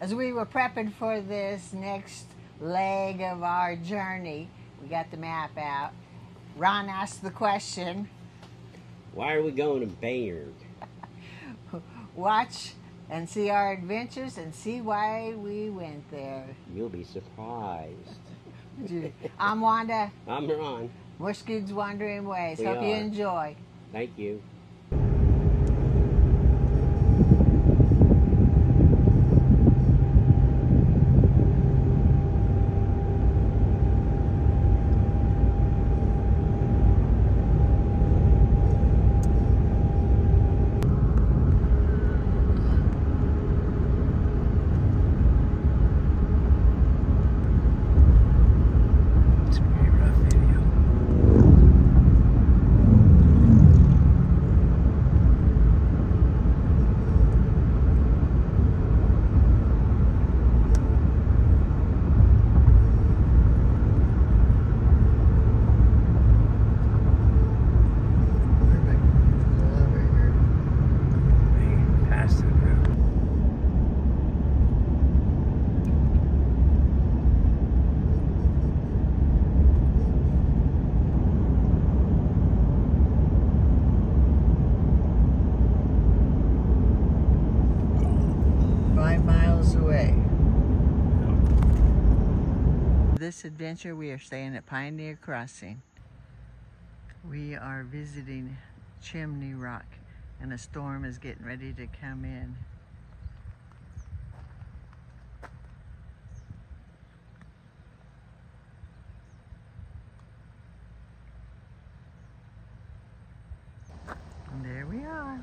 as we were prepping for this next leg of our journey, we got the map out. Ron asked the question Why are we going to Bayard? watch and see our adventures and see why we went there. You'll be surprised. I'm Wanda. I'm Ron. Mushkid's Wandering Ways. We Hope you enjoy. Thank you. It's a pretty rough video. They passed it through. Five miles away. This adventure, we are staying at Pioneer Crossing. We are visiting Chimney Rock, and a storm is getting ready to come in. And there we are.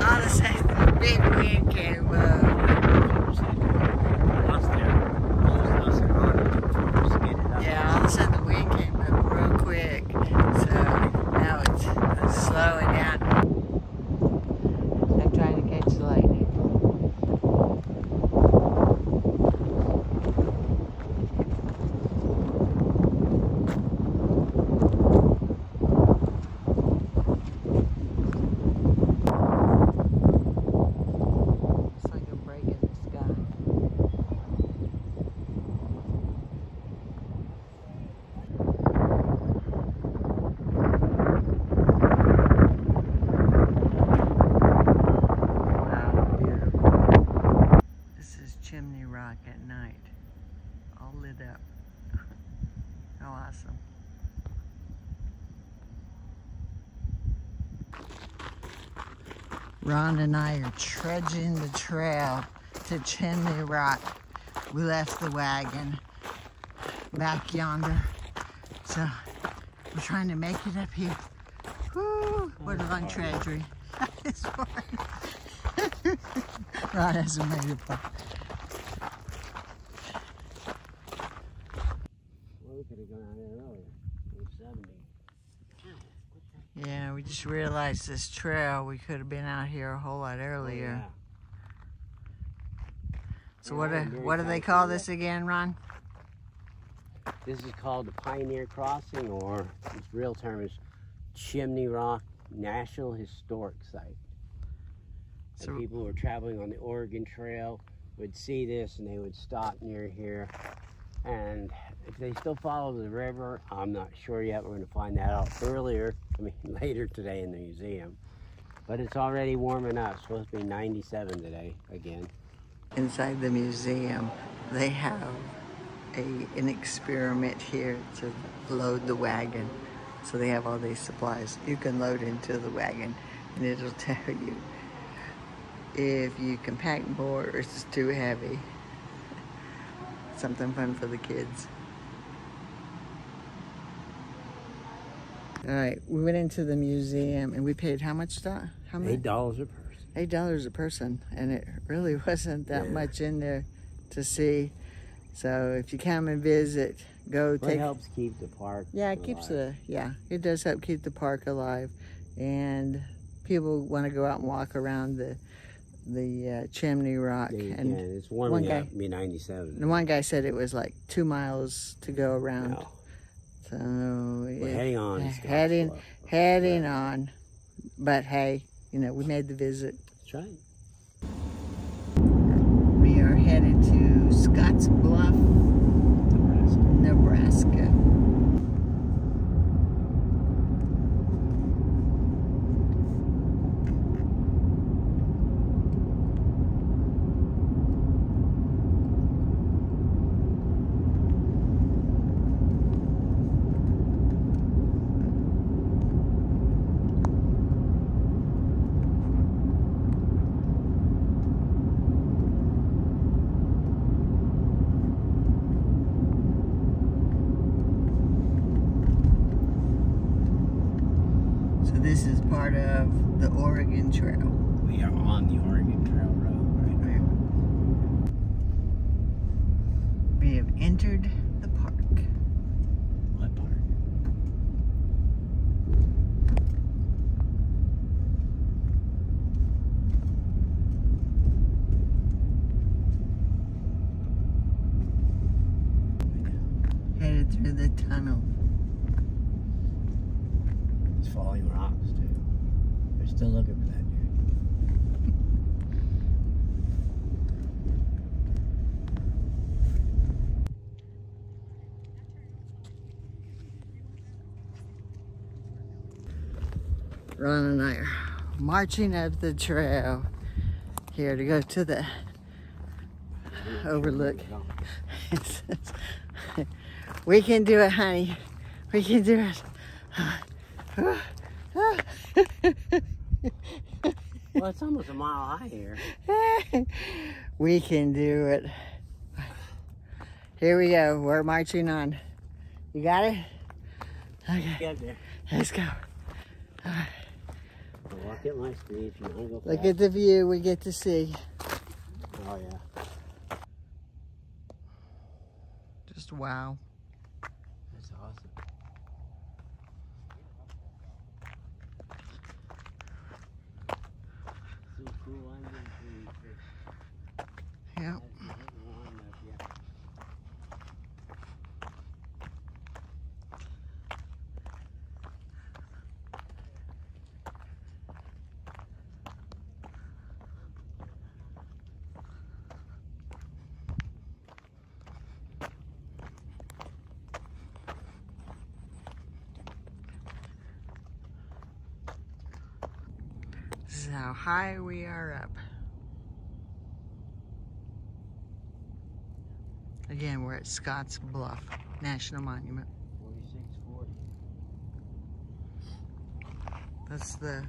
All of a sudden, the big wind came up. Yeah, all of a sudden the wind came up real quick. So now it's slowing down. I'm trying to catch the lightning. It's like a break in the sky. Wow, beautiful. This is Chimney Rock at night, all lit up. How awesome. Ron and I are trudging the trail to Chimney Rock. We left the wagon back yonder. So we're trying to make it up here. Woo, what a long fun. Ron hasn't made it far. Well, we could have gone out there earlier. It was 70. Yeah, we this trail, we could have been out here a whole lot oh, earlier. Oh, So Yeah, what do, what do they call this again, Ron? This is called the Pioneer Crossing, or its real term is Chimney Rock National Historic Site. So- and people who are traveling on the Oregon Trail would see this and they would stop near here. And if they still follow the river, I'm not sure yet. We're going to find that out earlier, I mean, later today in the museum. But it's already warming up. It's supposed to be 97 today again. Inside the museum, they have a, an experiment here to load the wagon. So they have all these supplies. You can load into the wagon and it'll tell you if you can pack more or it's too heavy. Something fun for the kids. All right, we went into the museum and we paid how much? How much? Eight dollars a person. eight dollars a person, and it really wasn't that Yeah. much in there to see. So if you come and visit, go Well, it take. helps keep the park. Yeah, it keeps alive. the yeah, it does help keep the park alive, and people want to go out and walk around the the uh, Chimney Rock, Yeah, and can. It's warming one up. Me 97. the one guy said it was like two miles to go around. No. So We're heading on. heading heading on. But hey, you know we made the visit. That's right. We are headed to Scotts Bluff, Nebraska. So this is part of the Oregon Trail. We are on the Oregon Trail Road right now. We have entered the park. What part? Headed through the tunnel. It's falling rocks too. They're still looking for that dude. Ron and I are marching up the trail here to go to the overlook. we can do it, honey. We can do it. Well, it's almost a mile high here. we can do it. Here we go. We're marching on. You got it? Okay, Get there. let's go. Walk at my speed. You go Look at the view we get to see. Oh yeah. Just wow. That's awesome. Some cool onion trees. Yeah. That's a good one up, yeah. This is how high we are up. Again, we're at Scotts Bluff National Monument. 4640. That's the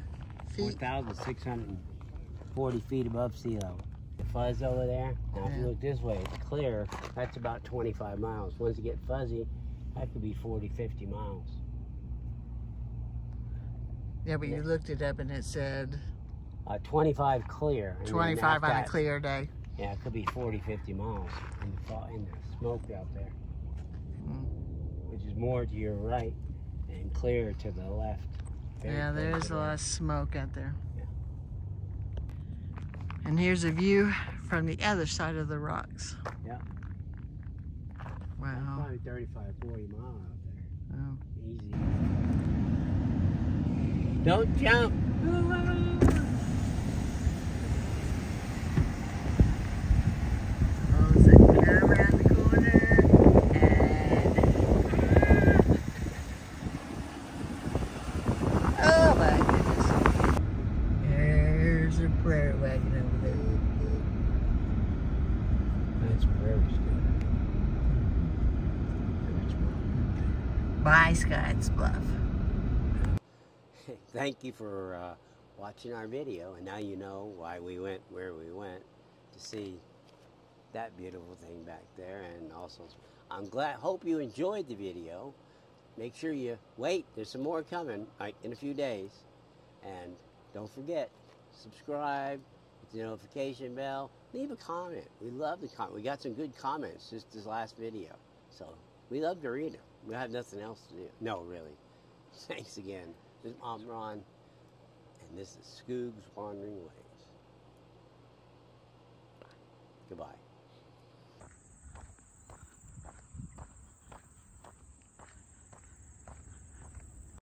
feet. 4,640 feet above sea level. The fuzz over there, now if you look this way, it's clear. That's about 25 miles. Once you get fuzzy, that could be 40, 50 miles. Yeah, but you looked it up and it said Uh, 25 clear. 25 on a clear day. Yeah, it could be 40, 50 miles in the, in the smoke out there. Mm. Which is more to your right and clear to the left. Yeah, there's a lot of smoke out there. Yeah. And here's a view from the other side of the rocks. Yeah. Wow. Probably 35, 40 miles out there. Oh. Easy. Don't jump. Oh, so come around the corner and oh my goodness! There's a prayer wagon over there. That's very good. By Scotts Bluff. Thank you for uh, watching our video, and now you know why we went where we went to see that beautiful thing back there. And also, I'm glad. Hope you enjoyed the video. Make sure you wait. There's some more coming like in a few days, and don't forget subscribe, hit the notification bell, leave a comment. We love the comment. We got some good comments just this last video, so we love to read them. We have nothing else to do. No, really. Thanks again. This is Mom Ron, and this is Skoog's Wandering Ways. Goodbye.